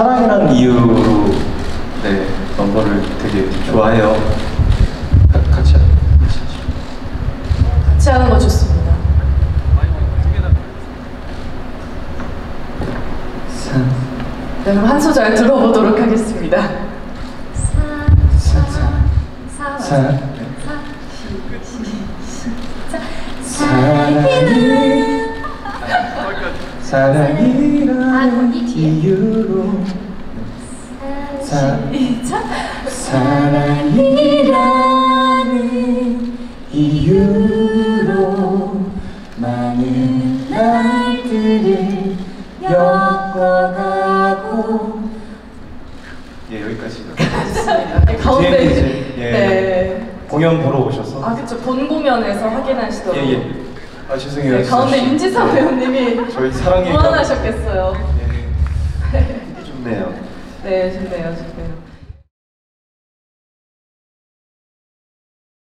사랑이라는 이유로 네 넘버를 되게 좋아해요. 가- 같이 하- 같이. 같이 하는 거 좋습니다. 산, 네, 그럼 한 소절 들어보도록 하겠습니다. 사랑이 사랑이라는 이유로 사, 사랑이라는 이유로 많은 날들을 엮어가고 예 여기까지 네, 가운데 뒤에 이제, 예. 네. 공연 보러 오셔서. 아 그쵸. 본 공연에서 확인하시도록. 예예 아 죄송해요 네, 가운데. 윤지선 배우님이 저희 사랑의 무안하셨겠어요. 예 좋네요 네, 좋네요, 좋네요.